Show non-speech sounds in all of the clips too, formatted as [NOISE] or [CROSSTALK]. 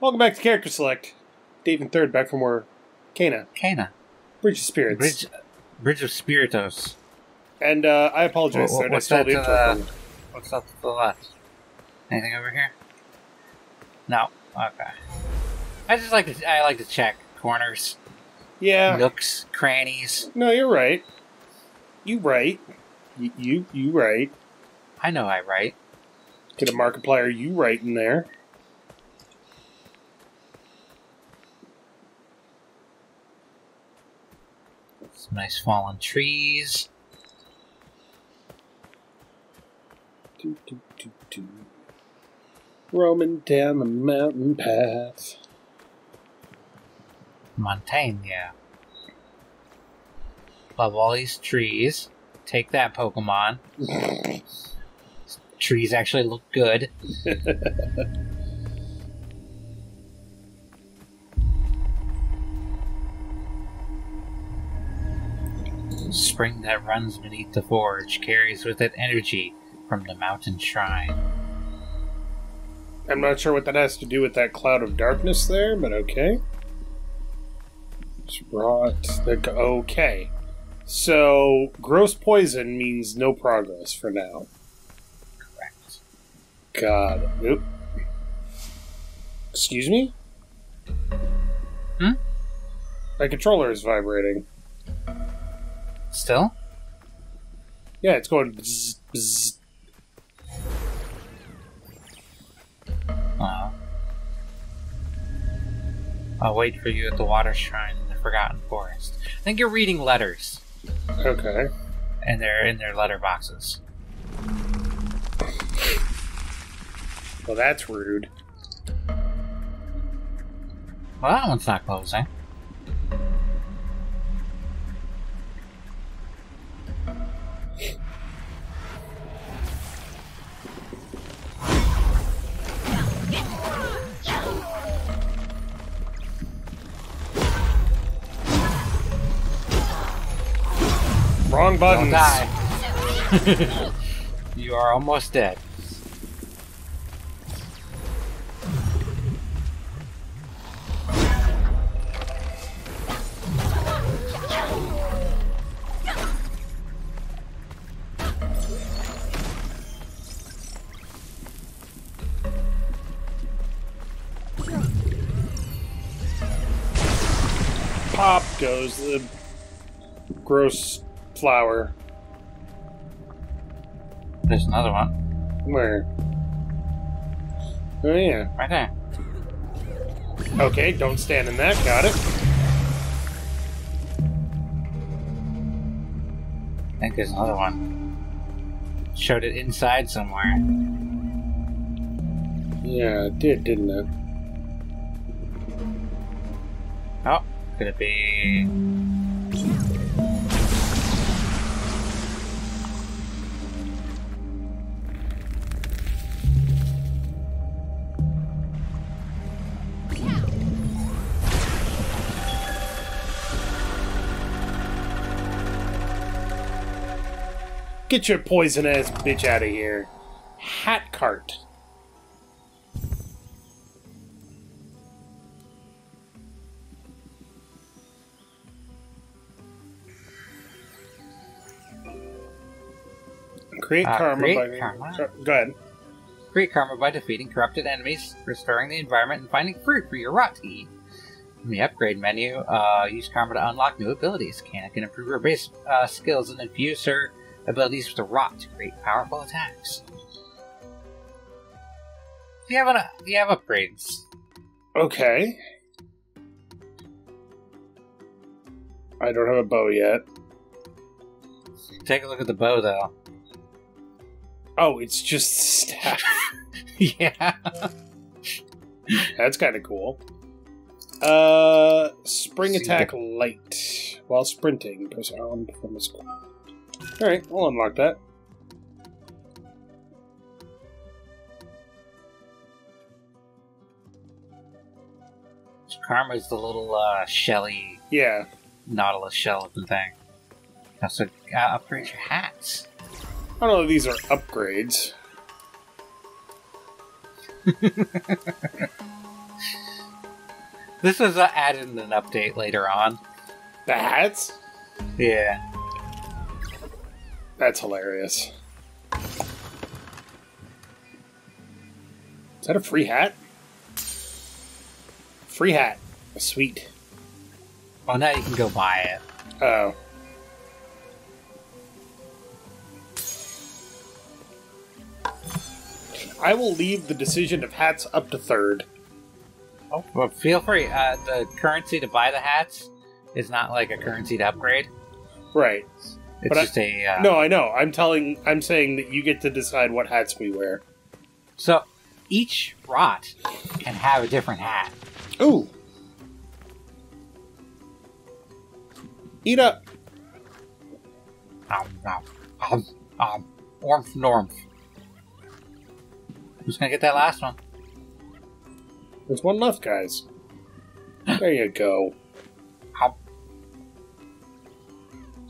Welcome back to Character Select. Dave and Third back from where Kena. Kena. Bridge of Spirits. Bridge, Bridge of Spiritos. And uh, I apologize, Wha- Third. I what's stole that the intro the- What's up to the left? Anything over here? No. Okay. I just like to I like to check corners, Yeah. nooks, crannies. No, you're right. You right. You, you you right. I know I write. Get a Markiplier you right in there. Some nice fallen trees. Do, do, do, do. Roaming down the mountain path. Montaigne. Love all these trees. Take that, Pokemon. [LAUGHS] Trees actually look good. [LAUGHS] Spring that runs beneath the forge carries with it energy from the mountain shrine. I'm not sure what that has to do with that cloud of darkness there, but okay. It's Rot. the- Okay. So, gross poison means no progress for now. Correct. God. Oop. Excuse me? Hmm? My controller is vibrating. Still? Yeah, it's going bzz, bzz. Oh. I'll wait for you at the water shrine in the Forgotten Forest. I think you're reading letters, Okay. and they're in their letter boxes. Well, that's rude. Well, that one's not closing. Wrong buttons. die. [LAUGHS] you are almost dead. Pop goes the gross flower. There's another one Where? Oh, yeah. right there. Okay, don't stand in that. Got it. I think there's another one. Showed it inside somewhere. Yeah, it did, didn't it? Oh, could it be? Get your poison ass bitch out of here. Hat cart. Create Uh, karma create by karma? Go ahead. Create karma by defeating corrupted enemies, restoring the environment, and finding fruit for your rot to eat. In the upgrade menu, uh, use karma to unlock new abilities. Kena can improve her base uh, skills and infuse her abilities with the rot to create powerful attacks. Do you have an, do you have upgrades? Okay. I don't have a bow yet. Take a look at the bow, though. Oh, it's just staff. [LAUGHS] yeah. [LAUGHS] That's kind of cool. Uh, spring See, attack light while sprinting. Press on from a squad. All right, we'll unlock that. Karma's the little uh, shelly Yeah, nautilus shell looking thing. Also, uh, upgrade your hats. I don't know if these are upgrades. [LAUGHS] This was uh, added in an update later on. The hats? Yeah. That's hilarious. Is that a free hat? Free hat. Sweet. Well, now you can go buy it. Oh. I will leave the decision of hats up to third. Oh, well, feel free. Uh, the currency to buy the hats is not like a currency to upgrade. Right. It's But I- just a uh, No, I know. I'm telling. I'm saying that you get to decide what hats we wear. So each rot can have a different hat. Ooh. Eat up. Um, um, um, um, Ormf Normf. Who's gonna get that last one? There's one left, guys. There you go.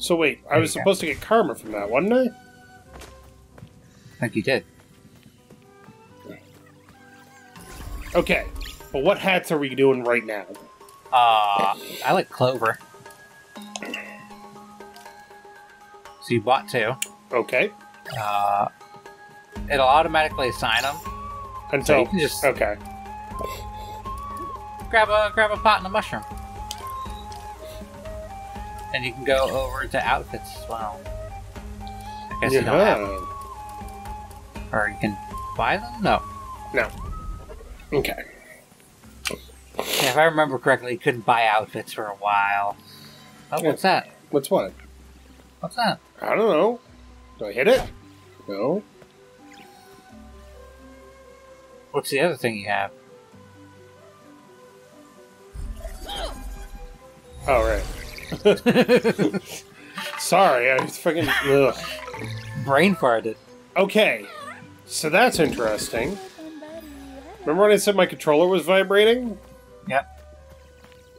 So wait, I was supposed to get karma from that, wasn't I? I think you did. Okay, but what hats are we doing right now? Uh, I like Clover. So you bought two. Okay, Uh, it'll automatically assign them. So until you can just okay, grab a grab a pot and a mushroom, and you can go over to outfits as well. I guess you don't have, yeah, or you can buy them. No, no, okay. yeah, if I remember correctly, you couldn't buy outfits for a while. Oh, what's that? What's what? What's that? I don't know. Do I hit it? No. What's the other thing you have? Oh right. [LAUGHS] Sorry, I was fucking. Ugh. Brain farted. Okay, so that's interesting. Remember when I said my controller was vibrating? Yep.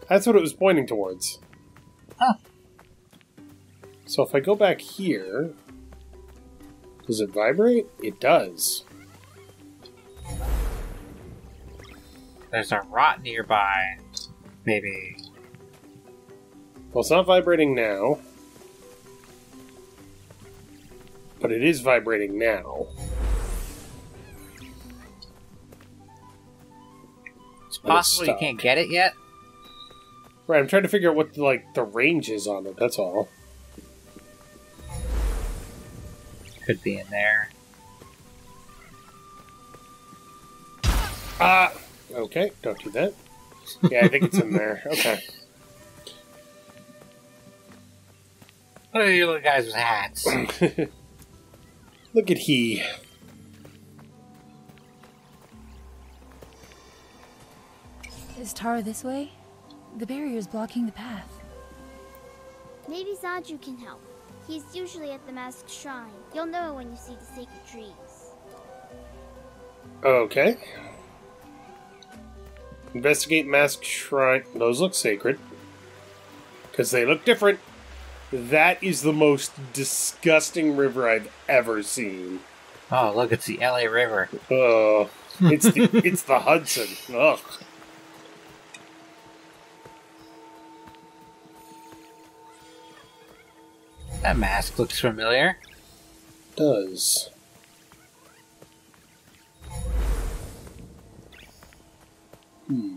That's what it was pointing towards. Huh. So if I go back here, does it vibrate? It does. There's a rot nearby. Maybe. Well, it's not vibrating now. But it is vibrating now. It's possible you can't get it yet. Right, I'm trying to figure out what the, like the range is on it. That's all. Could be in there. Ah, okay. Don't do that. Yeah, I think it's in there. Okay. [LAUGHS] Look at you little guys with hats. [LAUGHS] Look at he. Is Taro this way? The barrier is blocking the path. Maybe Zaju can help. He's usually at the masked shrine. You'll know when you see the sacred trees. Okay. Investigate mask shrine. Those look sacred. Because they look different. That is the most disgusting river I've ever seen. Oh, look, it's the LA River. Ugh. [LAUGHS] It's the, it's the Hudson. Ugh. That mask looks familiar. Does. Hmm.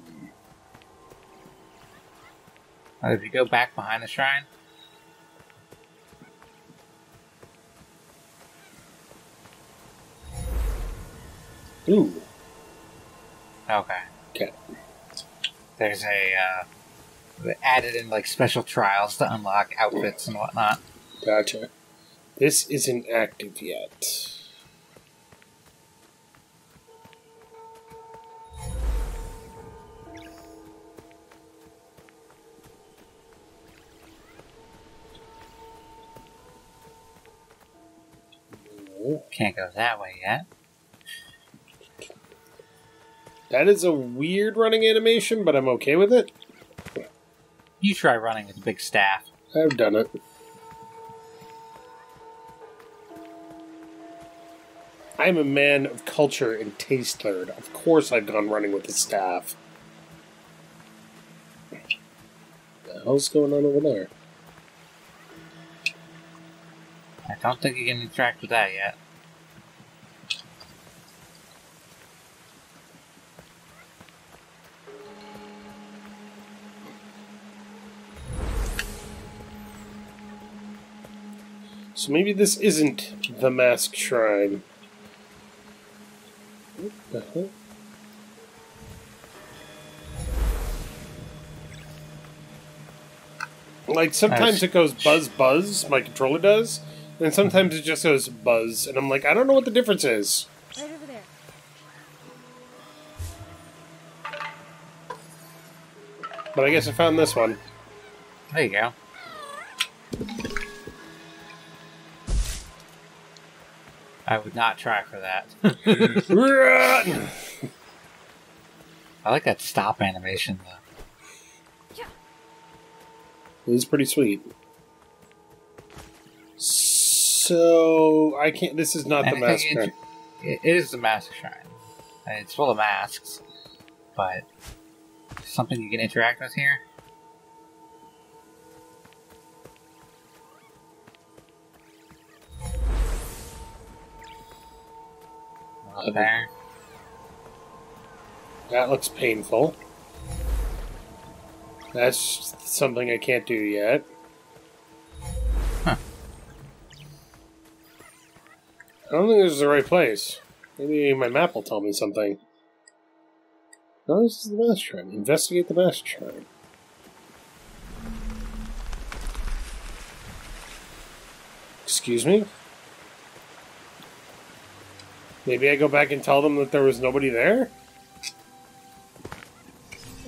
Uh, if you go back behind the shrine, Ooh. okay. Okay. There's a uh, added in like special trials to unlock outfits and whatnot. Gotcha. This isn't active yet. Can't go that way yet. That is a weird running animation, but I'm okay with it. You try running with a big staff. I've done it. I'm a man of culture and taste, third. Of course, I've gone running with a staff. the hell's going on over there? I don't think you can interact with that yet. So maybe this isn't the mask shrine. What the hell? Like sometimes it goes buzz buzz, my controller does, and sometimes it just goes buzz, and I'm like, I don't know what the difference is. Right over there. But I guess I found this one. There you go. I would not try for that. [LAUGHS] I like that stop animation though. It is pretty sweet. So I can't. This is not the And I mask shrine. It it is the mask shrine. It's full of masks, but something you can interact with here. There. That looks painful. That's something I can't do yet. Huh. I don't think this is the right place. Maybe my map will tell me something. No, this is the mask shrine. Investigate the mask shrine. Excuse me? Maybe I go back and tell them that there was nobody there?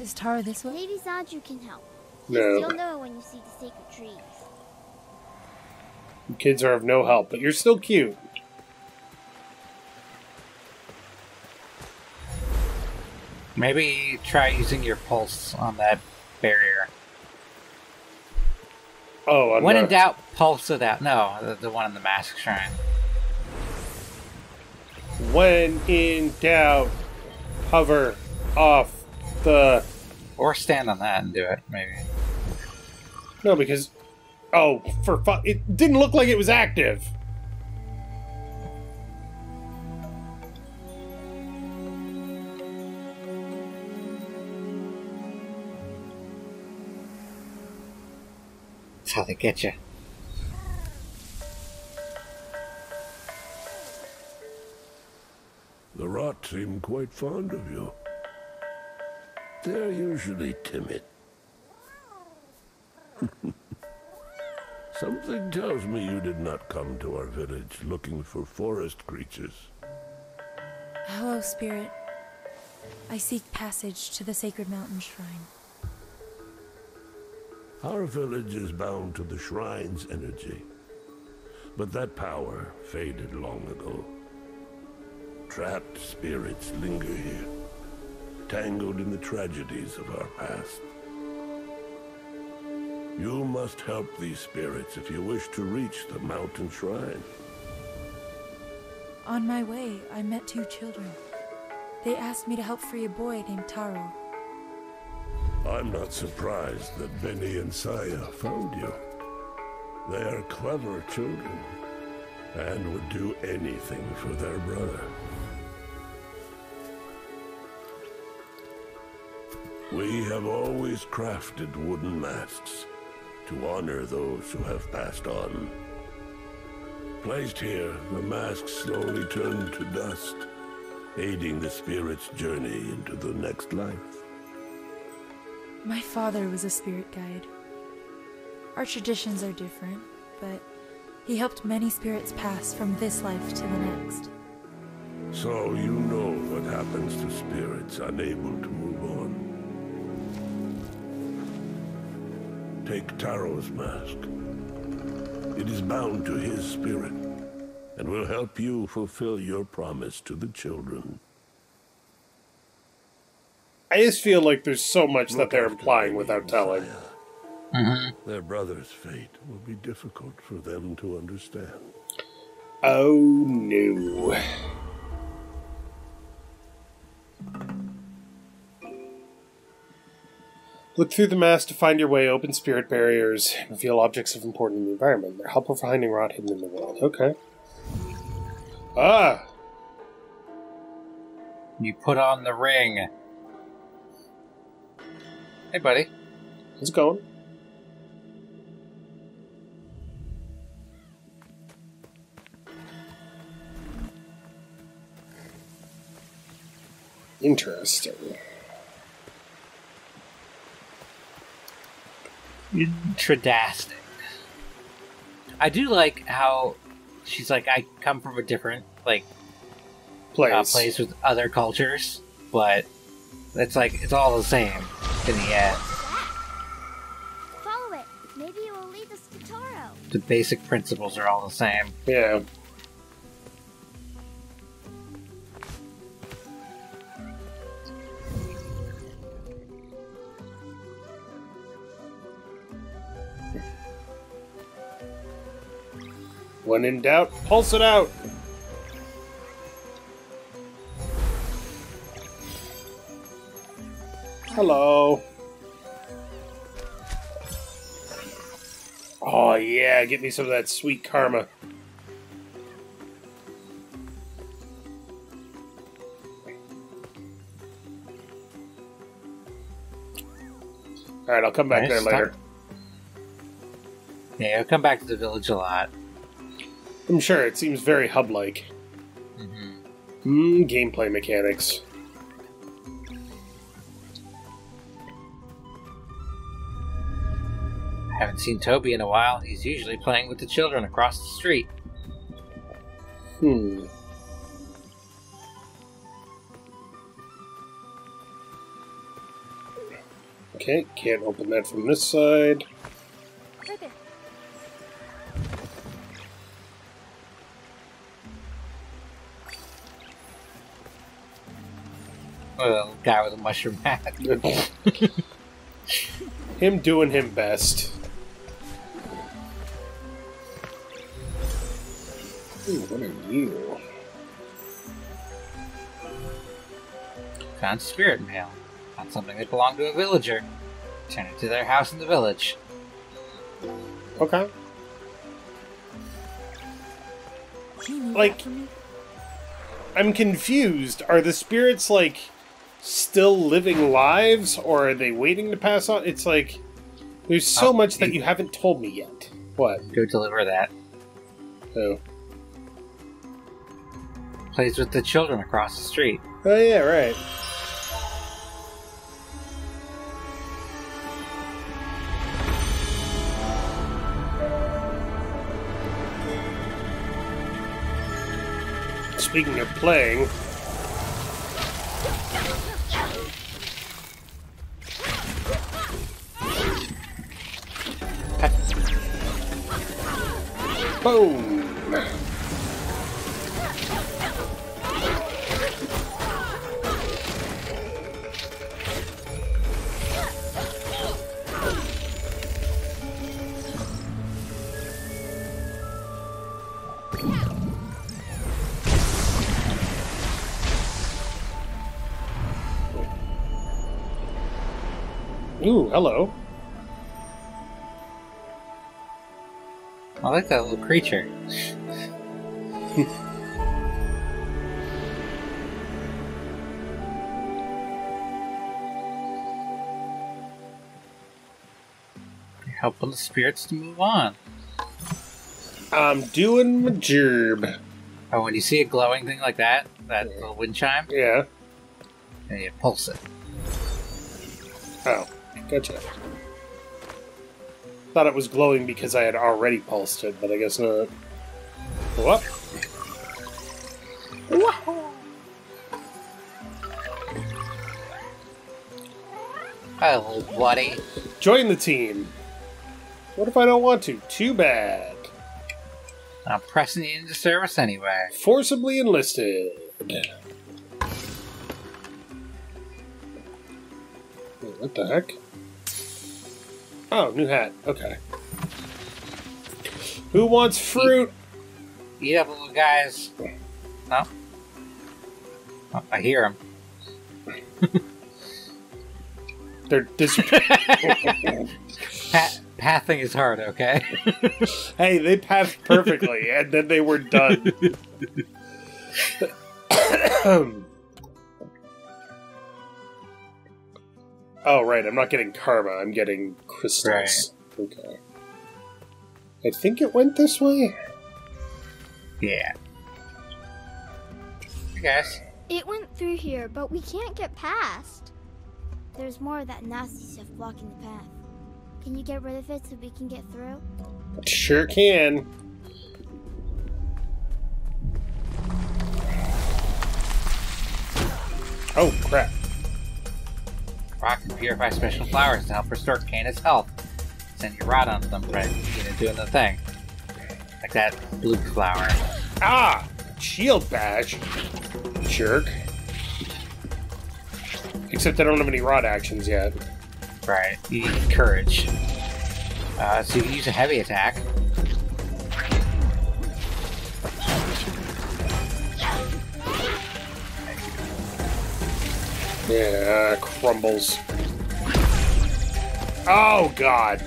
Is Taro this way? Maybe Zaju can help. No. You'll know when you see the sacred trees. You kids are of no help, but you're still cute. Maybe try using your pulse on that barrier. Oh, I'm when in doubt, pulse it out. No, the, the one in the mask shrine. When in doubt, hover off the. Or stand on that and do it, maybe. No, because. Oh, for fu- It didn't look like it was active. That's how they get you. Seem quite fond of you. They're usually timid. [LAUGHS] Something tells me you did not come to our village looking for forest creatures. Hello, Spirit. I seek passage to the sacred mountain shrine. Our village is bound to the shrine's energy. But that power faded long ago. Trapped spirits linger here, tangled in the tragedies of our past. You must help these spirits if you wish to reach the mountain shrine. On my way, I met two children. They asked me to help free a boy named Taro. I'm not surprised that Beni and Saiya found you. They are clever children, and would do anything for their brother. We have always crafted wooden masks to honor those who have passed on. Placed here, the masks slowly turn to dust, aiding the spirit's journey into the next life. My father was a spirit guide. Our traditions are different, but he helped many spirits pass from this life to the next. So you know what happens to spirits unable to Take Taro's mask. It is bound to his spirit, and will help you fulfill your promise to the children. I just feel like there's so much that they're implying without telling. Mm-hmm. Their brother's fate will be difficult for them to understand. Oh no. Look through the mass to find your way, open spirit barriers, reveal objects of importance in the environment. They're helpful for finding rot hidden in the world. Okay. Ah! You put on the ring. Hey, buddy. How's it going? Interesting. Intradastic. I do like how she's like, I come from a different like Place. uh, place with other cultures, but it's like it's all the same in the end. Follow it. Maybe it will lead us to Taro. The basic principles are all the same. Yeah. When in doubt, pulse it out. Hello. Oh yeah, get me some of that sweet karma. All right, I'll come back Nice there later. Yeah, I'll come back to the village a lot. I'm sure it seems very hub-like. hmm Hmm, gameplay mechanics. Haven't seen Toby in a while. He's usually playing with the children across the street. Hmm. Okay, can't open that from this side. Right guy with a mushroom hat. [LAUGHS] him doing him best. Ooh, what are you? Found spirit mail. Found something that belonged to a villager. Turn it to their house in the village. Okay. Do you need Like- that from me? I'm confused. Are the spirits like still living lives or are they waiting to pass on? It's like there's so much that you haven't told me yet. What? Go deliver that. Oh. Plays with the children across the street. Oh yeah, right. Speaking of playing, boom. Ooh, hello. I like that little creature. [LAUGHS] Helping the spirits to move on. I'm doing my job. Oh, when you see a glowing thing like that, that little wind chime, Yeah. and you pulse it. Oh, gotcha. Thought it was glowing because I had already pulsed it, but I guess not. What? Oh, buddy. Join the team. What if I don't want to? Too bad. I'm pressing you into service anyway. Forcibly enlisted. What the heck? Oh, new hat. Okay. Who wants fruit? Eat up, little guys. No? Oh, I hear him. [LAUGHS] They're. [LAUGHS] Pa- pathing is hard, okay? [LAUGHS] hey, they passed perfectly, and then they were done. [COUGHS] oh right, I'm not getting karma. I'm getting crystals. Okay. I think it went this way. yeah. I guess. It went through here, but we can't get past. There's more of that nasty stuff blocking the path. Can you get rid of it so we can get through? Sure can. Oh crap! Rock and purify special flowers to help restore Kena's health. Send your rot onto them, right? You know, doing the thing. Like that blue flower. Ah! Shield bash. Jerk. Except I don't have any rot actions yet. Right. You need courage. Uh, so you can use a heavy attack. Yeah, uh, crumbles. Oh god.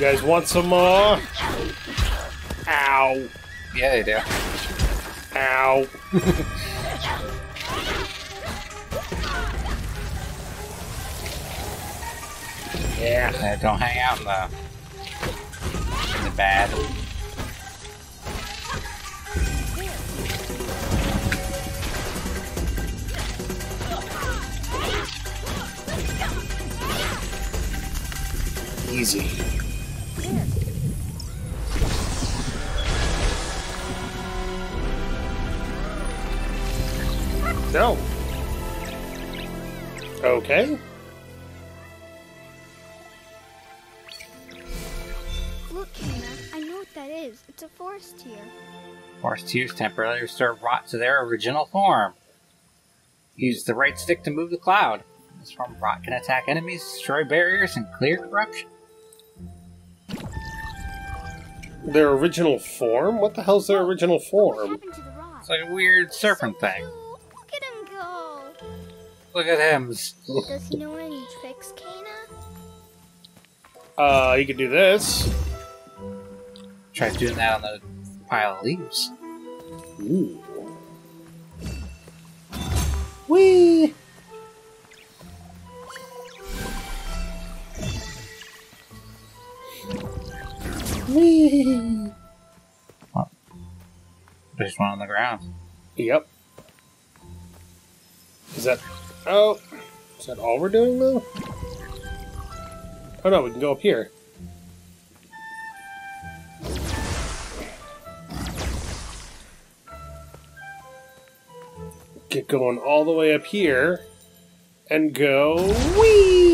You guys want some more? Ow. Yeah, they do. Ow. yeah. Uh, don't hang out in the in the bad. Easy. No. Okay. Look, Kena, I know what that is. It's a forest tear. Forest tears temporarily restore rot to their original form. Use the right stick to move the cloud. This form of rot can attack enemies, destroy barriers, and clear corruption. Their original form? What the hell's their original form? happened to the rock? It's like a weird serpent thing. Look at him. Does he know any tricks, Kena? Uh, you can do this. Try doing that on the pile of leaves. Ooh. Whee! Whee! There's one on the ground. Yep. Is that. Oh! Is that all we're doing though? Oh no, we can go up here. Get going all the way up here and go. Whee!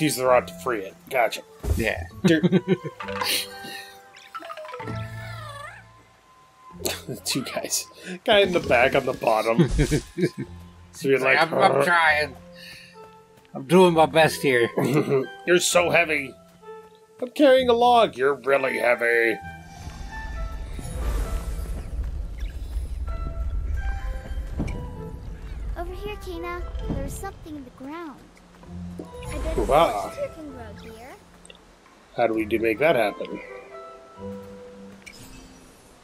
To use the rot to free it. Gotcha. Yeah. [LAUGHS] [LAUGHS] Two guys. Guy in the back on the bottom. [LAUGHS] so you're like, I'm, I'm uh. trying. I'm doing my best here. you're so heavy. I'm carrying a log. You're really heavy. Over here, Kena. There's something in the ground. How do we do make that happen?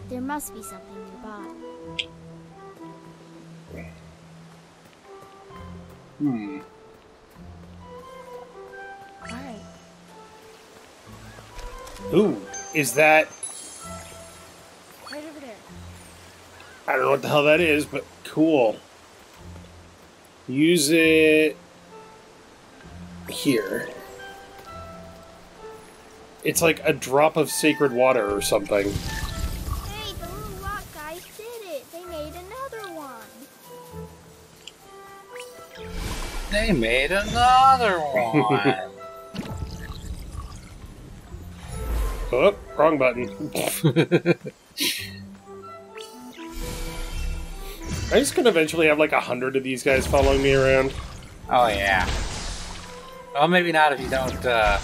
There must be something nearby. Hmm. Alright. Ooh, is that? Right over there. I don't know what the hell that is, but cool. Use it here. It's like a drop of sacred water or something. Hey, the little rock guys did it. They made another one. They made another [LAUGHS] one. oh, wrong button. [LAUGHS] I just could eventually have like a hundred of these guys following me around. Oh yeah. Well, maybe not if you don't uh,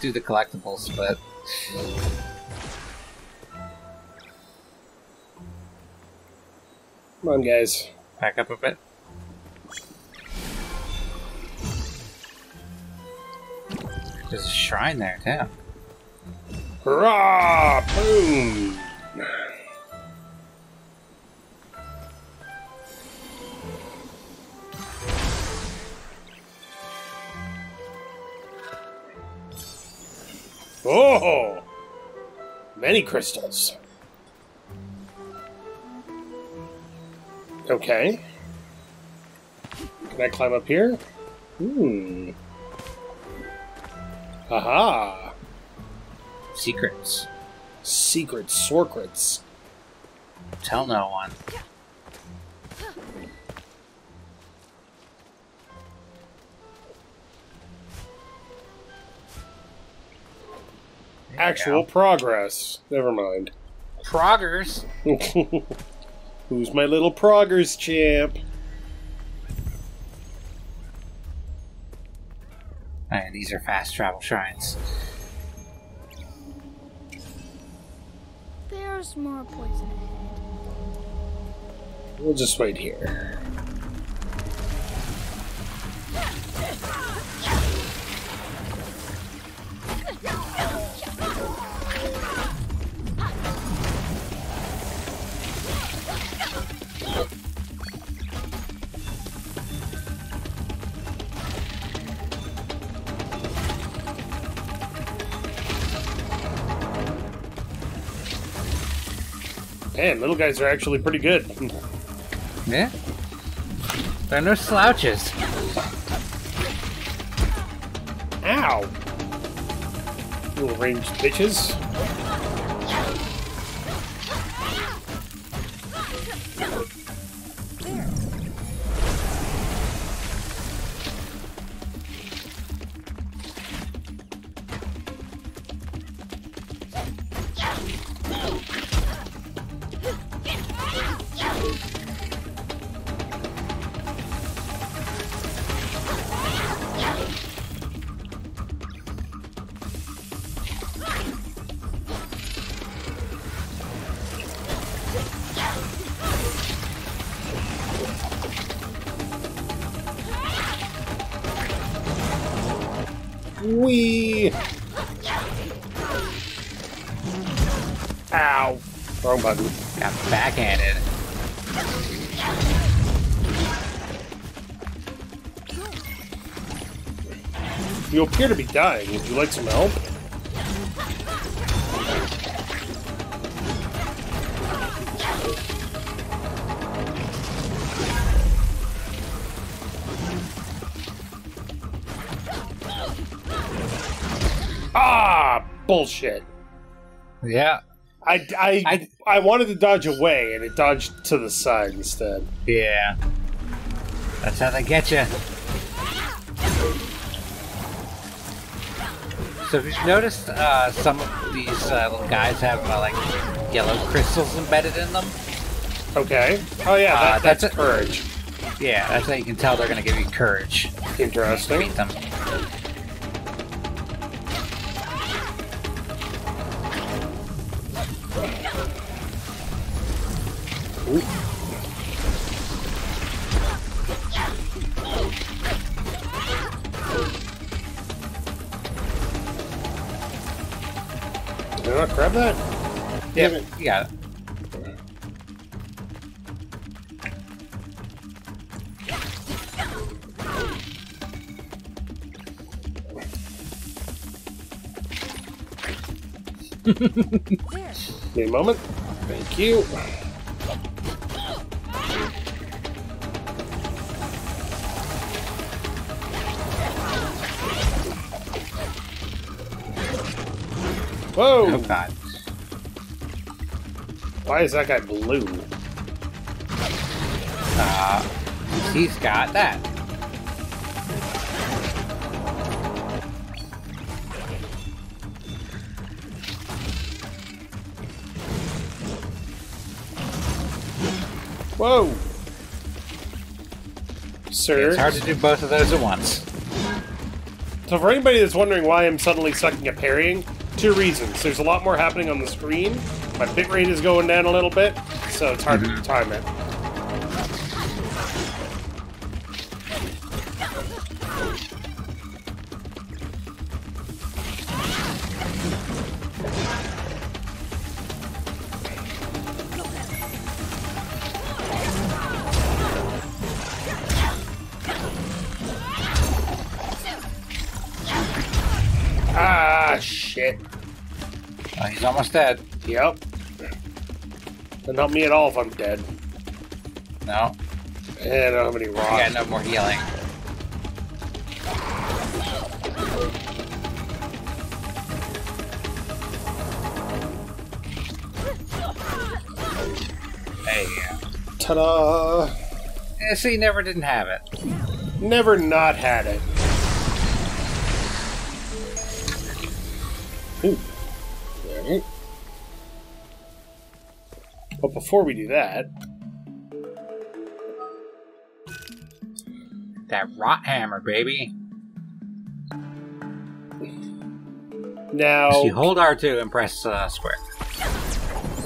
do the collectibles, but Come on, guys. back up a bit. There's a shrine there too. Hurrah! Boom! Oh! Many crystals. Okay. Can I climb up here? Hmm. Aha! Secrets. Secret sorcrets. Tell no one. Actual go. progress. Never mind. [LAUGHS] proggers. Who's my little proggers champ? And these are fast travel shrines. There's more poison ahead. We'll just wait here. Man, little guys are actually pretty good. Yeah. They're no slouches. Ow! Little ranged bitches. Wrong button. Got backhanded. You appear to be dying. Would you like some help? Ah, bullshit. Yeah. I, I, I- I wanted to dodge away, and it dodged to the side instead. Yeah. That's how they get you. So if you've noticed, uh, some of these uh, little guys have uh, like yellow crystals embedded in them. Okay. Oh yeah, Uh, that, that's, that's it. courage. Yeah, that's how you can tell they're going to give you courage. Interesting. Beat them. Ooh. Not grab that? Yeah, Damn it. you got it. Give me a moment. Thank you. Whoa! Oh god. Why is that guy blue? Uh, he's got that. Whoa! Sir. It's hard to do both of those at once. So for anybody that's wondering why I'm suddenly sucking at parrying, two reasons. There's a lot more happening on the screen. My bitrate is going down a little bit, so it's hard to mm-hmm. time it. Ah, shit. Oh, he's almost dead. Yep. Doesn't help me at all if I'm dead. No, And I don't have any I rock. got no more healing. Hey. Ta-da! Eh, see, never didn't have it. Never not had it. Before we do that, That rot hammer, baby. now, So you hold R2 and press uh, square.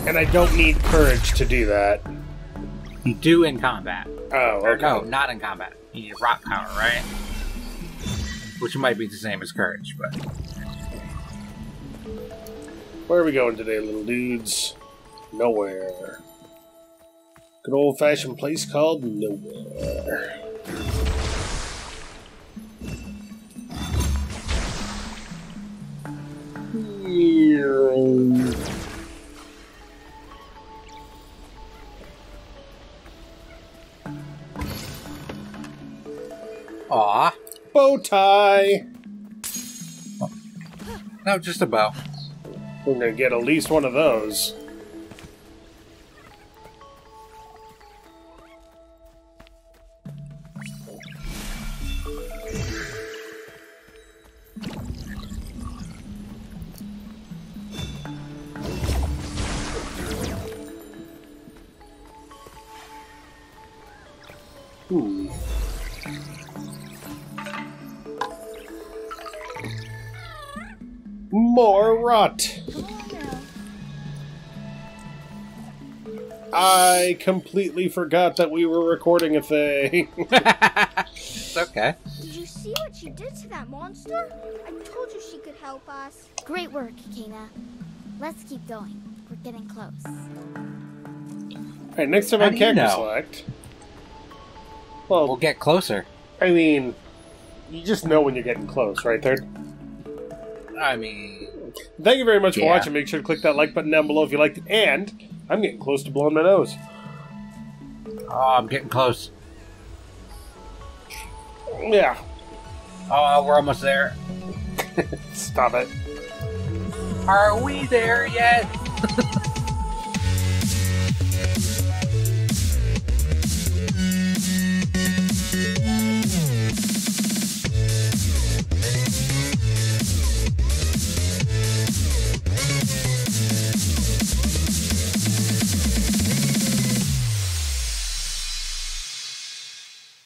and I don't need courage to do that. You do in combat. Oh, Or okay. no, not in combat. You need rot power, right? Which might be the same as courage, but Where are we going today, little dudes? Nowhere. Good old fashioned place called Nowhere. aw, Bow tie! no, just a bow. We're gonna get at least one of those. I completely forgot that we were recording a thing. [LAUGHS] It's okay. Did you see what she did to that monster? I told you she could help us. Great work, Kena. Let's keep going. We're getting close. Alright, next time How on do you character know? select. We'll Well, get closer. I mean, you just know when you're getting close, right there. I mean, Thank you very much for watching. Make sure to click that like button down below if you liked it. And I'm getting close to blowing my nose. oh, I'm getting close. Yeah, Oh, we're almost there. [LAUGHS] stop it. Are we there yet? [LAUGHS]